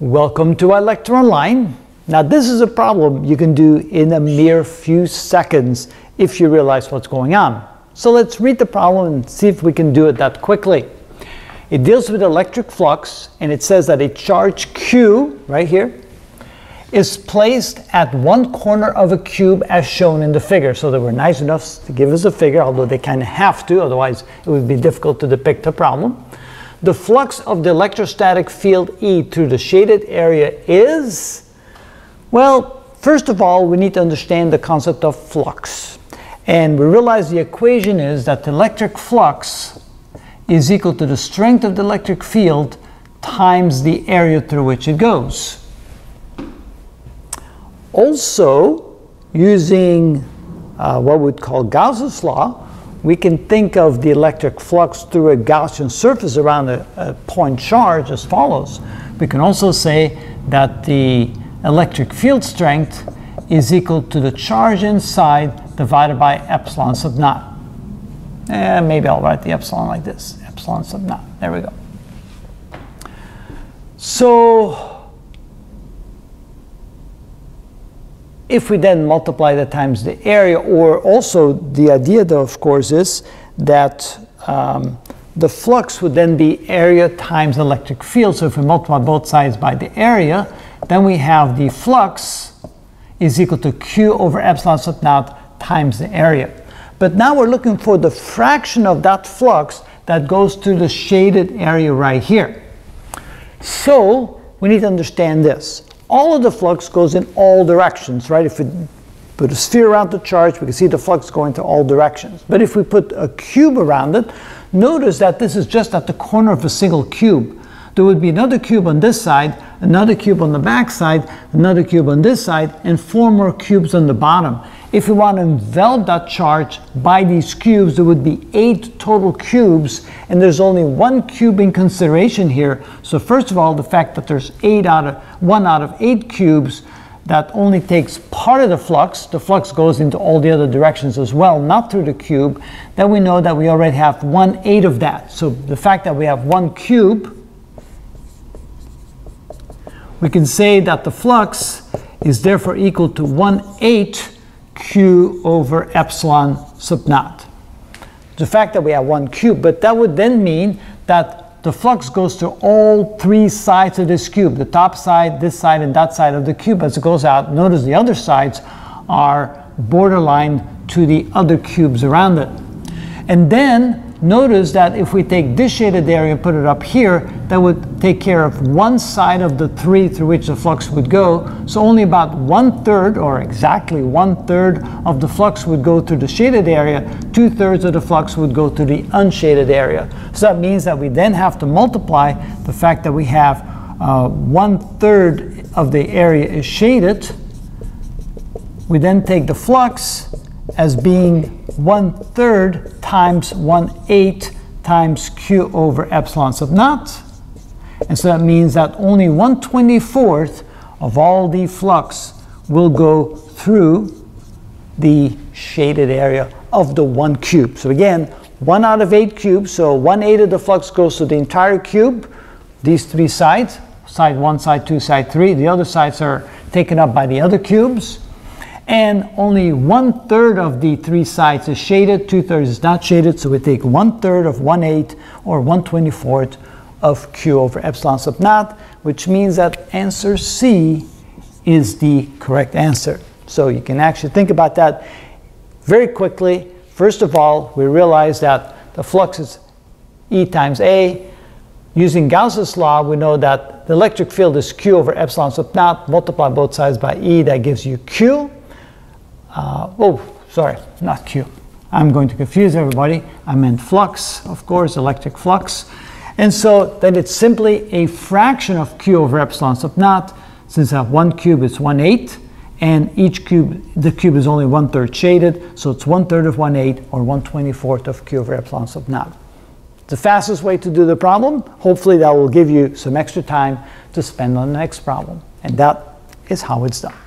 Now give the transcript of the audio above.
Welcome to ilectureonline. Now this is a problem you can do in a mere few seconds if you realize what's going on. So let's read the problem and see if we can do it that quickly. It deals with electric flux and it says that a charge Q, right here, is placed at one corner of a cube as shown in the figure. So they were nice enough to give us a figure, although they kind of have to, otherwise it would be difficult to depict a problem. The flux of the electrostatic field E through the shaded area is, well, first of all, we need to understand the concept of flux. And we realize the equation is that the electric flux is equal to the strength of the electric field times the area through which it goes. Also, using uh, what we'd call Gauss's law, we can think of the electric flux through a Gaussian surface around a, a, point charge as follows. We can also say that the electric field strength is equal to the charge inside divided by epsilon sub naught. And eh, maybe I'll write the epsilon like this, epsilon sub naught. There we go. So if we then multiply that times the area, or also the idea though, of course, is that um, the flux would then be area times electric field. So if we multiply both sides by the area, then we have the flux is equal to Q over epsilon sub naught times the area. But now we're looking for the fraction of that flux that goes to the shaded area right here. So we need to understand this all of the flux goes in all directions, right? If we put a sphere around the charge, we can see the flux going to all directions. But if we put a cube around it, notice that this is just at the corner of a single cube. There would be another cube on this side, another cube on the back side, another cube on this side, and four more cubes on the bottom. If we want to envelop that charge by these cubes, there would be eight total cubes, and there's only one cube in consideration here. So first of all, the fact that there's eight out of one out of eight cubes, that only takes part of the flux. The flux goes into all the other directions as well, not through the cube. Then we know that we already have one eight of that. So the fact that we have one cube, we can say that the flux is therefore equal to one eight q over epsilon sub naught. The fact that we have one cube, but that would then mean that the flux goes to all three sides of this cube, the top side, this side, and that side of the cube as it goes out. Notice the other sides are borderline to the other cubes around it. And then notice that if we take this shaded area and put it up here, that would take care of one side of the three through which the flux would go. So only about one third, or exactly one third of the flux would go through the shaded area, two thirds of the flux would go to the unshaded area. So that means that we then have to multiply the fact that we have uh, one third of the area is shaded. We then take the flux as being one third times one eighth times q over epsilon sub naught. And so that means that only 1 24th of all the flux will go through the shaded area of the one cube. So again, 1 out of 8 cubes, so 1 8 of the flux goes to the entire cube, these three sides, side 1, side 2, side 3. The other sides are taken up by the other cubes and only one third of the three sides is shaded, two thirds is not shaded, so we take one third of one eighth or one twenty fourth of q over epsilon sub naught, which means that answer C is the correct answer. So you can actually think about that very quickly. First of all, we realize that the flux is E times A. Using Gauss's law, we know that the electric field is Q over epsilon sub naught. Multiply both sides by E, that gives you Q uh, oh, sorry, not Q. I'm going to confuse everybody. I meant flux, of course, electric flux. And so then it's simply a fraction of Q over epsilon sub naught. Since I have one cube, it's one eighth. And each cube, the cube is only one third shaded, so it's one third of one eighth or one twenty fourth of Q over epsilon sub naught. The fastest way to do the problem, hopefully that will give you some extra time to spend on the next problem. And that is how it's done.